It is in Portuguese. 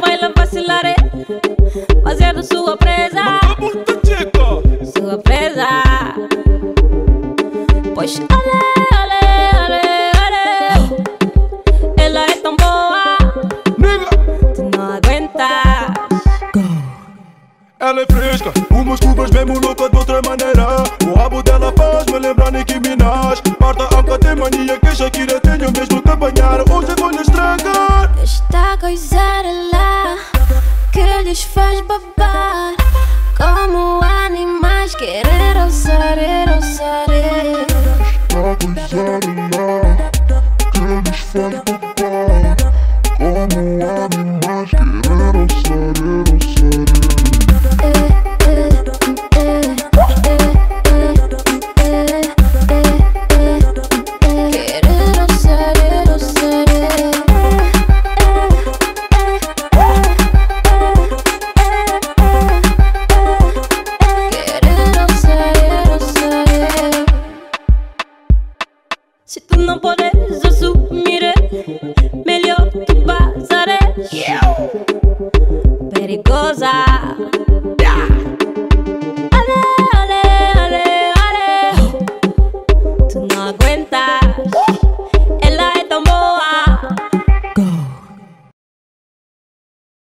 vai lá vacilar, fazendo sua presa. Sua presa. Pois olé. Ela é tão boa, tu não aguentas. Ela é fresca, umas curvas mesmo louca de outra maneira O rabo dela faz me lembrar Nicki Minaj Marta Anka tem mania que Shakira tenho mesmo que apanhar nos faz babar Como animais querer ousar, ousar Águas arenas que nos faz babar. Se tu não podes assumir, melhor tu passares. Yeah. Perigosa.